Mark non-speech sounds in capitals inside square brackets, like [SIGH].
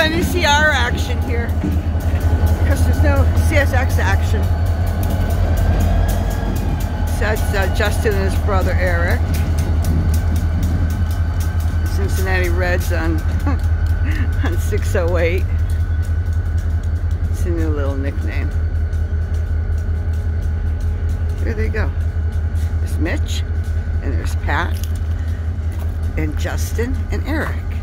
NECR action here because there's no CSX action. So that's uh, Justin and his brother Eric. Cincinnati Reds on, [LAUGHS] on 608. It's a new little nickname. There they go. There's Mitch, and there's Pat, and Justin, and Eric.